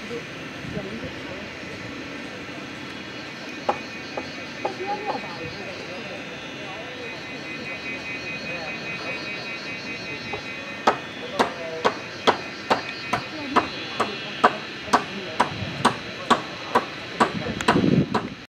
就，就，就，就，就，就，就，就，就。